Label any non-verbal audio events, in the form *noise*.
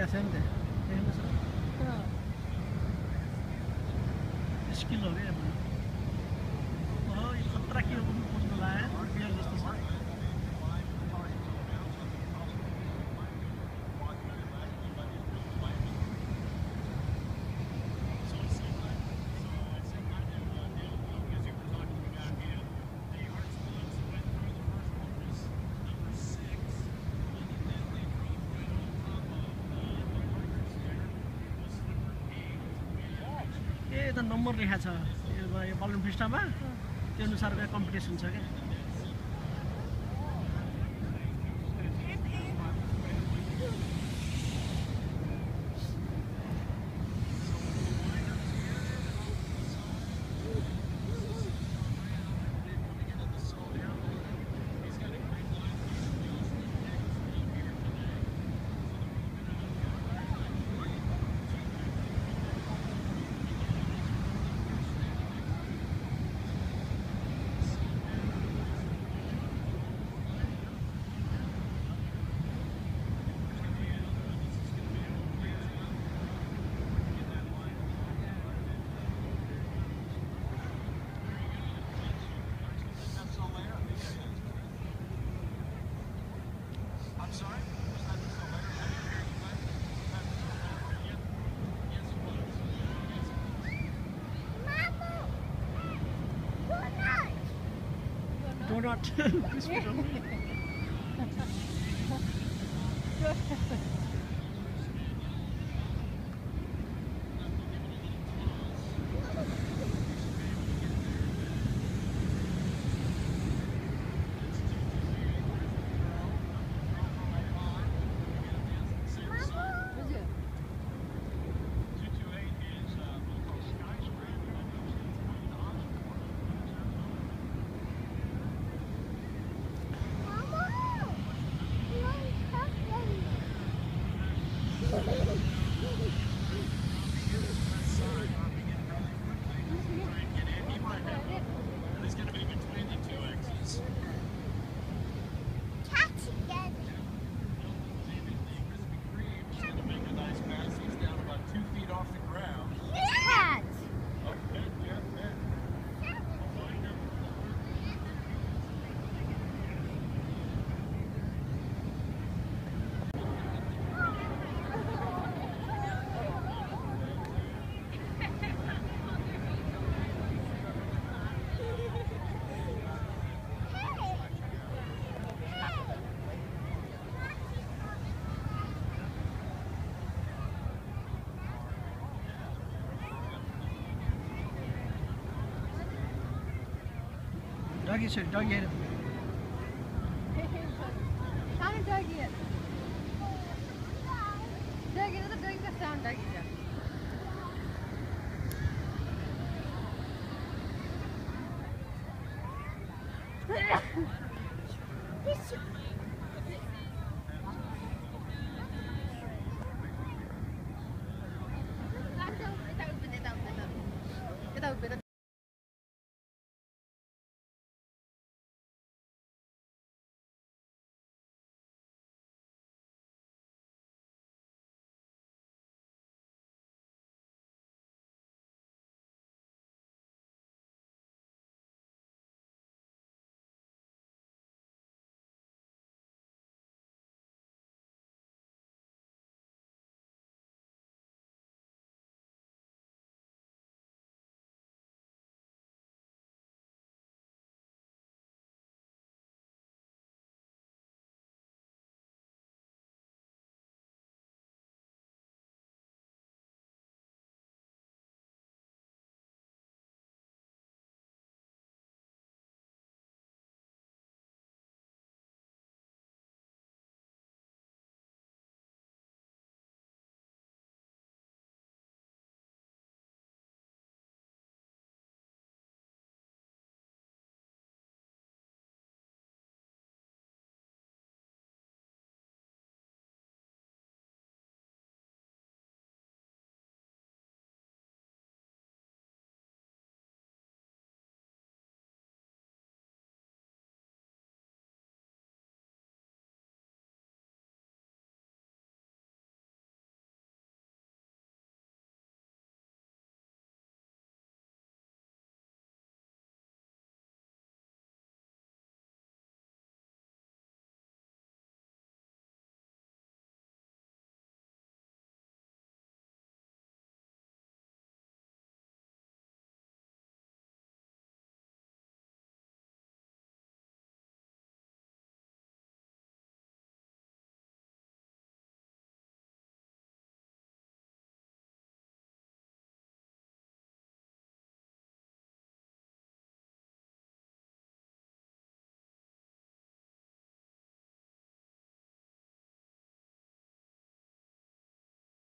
adyacente. ए त नम्बर लेखा छ यो यो बलुन फिस्टामा त्यो अनुसारको कम्पिटिसन छ क्या। rart. *laughs* *laughs* Doggy said, doggy had it. Sound it. Dougie, look at Dougie, the sound did. This